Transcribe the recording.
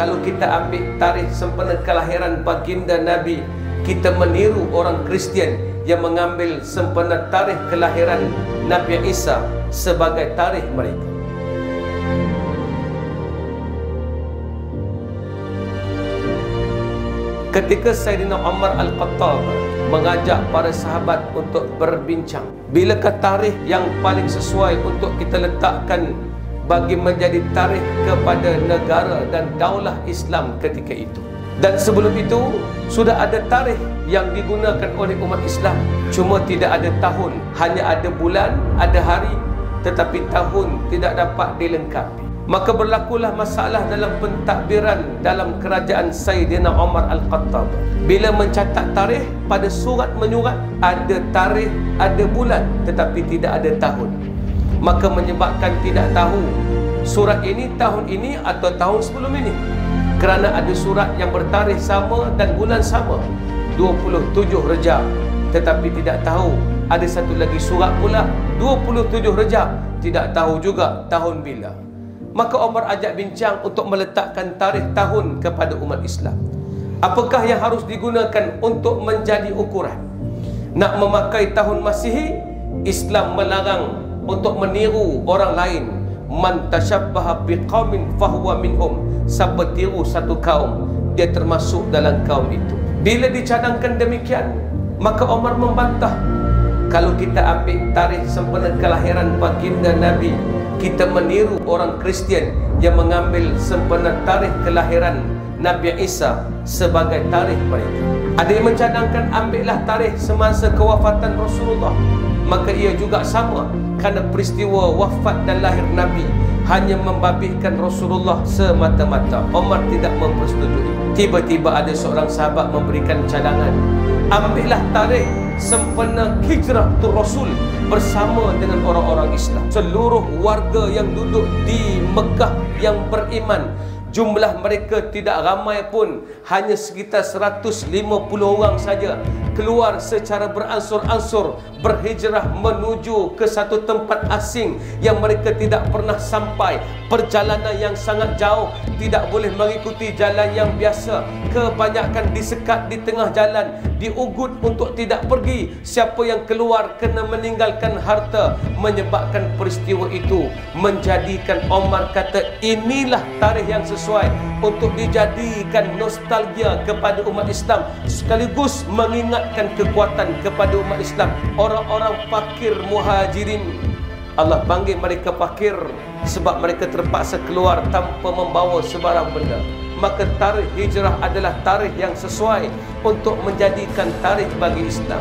kalau kita ambil tarikh sempena kelahiran baginda Nabi, kita meniru orang Kristian yang mengambil sempena tarikh kelahiran Nabi Isa sebagai tarikh mereka. Ketika Sayyidina Umar Al-Khattab mengajak para sahabat untuk berbincang, bilakah tarikh yang paling sesuai untuk kita letakkan bagi menjadi tarikh kepada negara dan daulah Islam ketika itu? Dan sebelum itu sudah ada tarikh yang digunakan oleh umat Islam, cuma tidak ada tahun, hanya ada bulan, ada hari, tetapi tahun tidak dapat dilengkapi. Maka berlakulah masalah dalam pentadbiran dalam kerajaan Sayyidina Umar Al-Khattab. Bila mencatat tarikh pada surat menyurat ada tarikh ada bulan tetapi tidak ada tahun maka menyebabkan tidak tahu surat ini tahun ini atau tahun sebelum ini kerana ada surat yang bertarikh sama dan bulan sama 27 Rejab tetapi tidak tahu ada satu lagi surat pula 27 Rejab tidak tahu juga tahun bila Maka Umar ajak bincang untuk meletakkan tarikh tahun kepada umat Islam. Apakah yang harus digunakan untuk menjadi ukuran? Nak memakai tahun Masihi, Islam melarang untuk meniru orang lain. Man tashabbaha biqaumin fahuwa minhum. Siapa tiru satu kaum, dia termasuk dalam kaum itu. Bila dicadangkan demikian, maka Umar membantah. Kalau kita ambil tarikh sempena kelahiran baginda Nabi kita meniru orang Kristian yang mengambil sempena tarikh kelahiran Nabi Isa sebagai tarikh mereka. Ada yang mencadangkan ambillah tarikh semasa kewafatan Rasulullah. Maka ia juga sama kerana peristiwa wafat dan lahir Nabi hanya membabitkan Rasulullah semata-mata. Umar tidak mempersetujui. Tiba-tiba ada seorang sahabat memberikan cadangan. Ambillah tarikh sempena hijrah tu Rasul bersama dengan orang-orang Islam. Seluruh warga yang duduk di Mekah yang beriman Jumlah mereka tidak ramai pun. Hanya sekitar 150 orang saja Keluar secara beransur-ansur Berhijrah menuju ke satu tempat asing Yang mereka tidak pernah sampai. Perjalanan yang sangat jauh Tidak boleh mengikuti jalan yang biasa. Kebanyakan disekat di tengah jalan Diugut untuk tidak pergi. Siapa yang keluar kena meninggalkan harta Menyebabkan peristiwa itu. Menjadikan Omar kata Inilah tarikh yang sesuai sesuai untuk dijadikan nostalgia kepada umat Islam sekaligus mengingatkan kekuatan kepada umat Islam. Orang-orang fakir muhajirin Allah panggil mereka fakir sebab mereka terpaksa keluar tanpa membawa sebarang benda. Maka tarikh hijrah adalah tarikh yang sesuai untuk menjadikan tarikh bagi Islam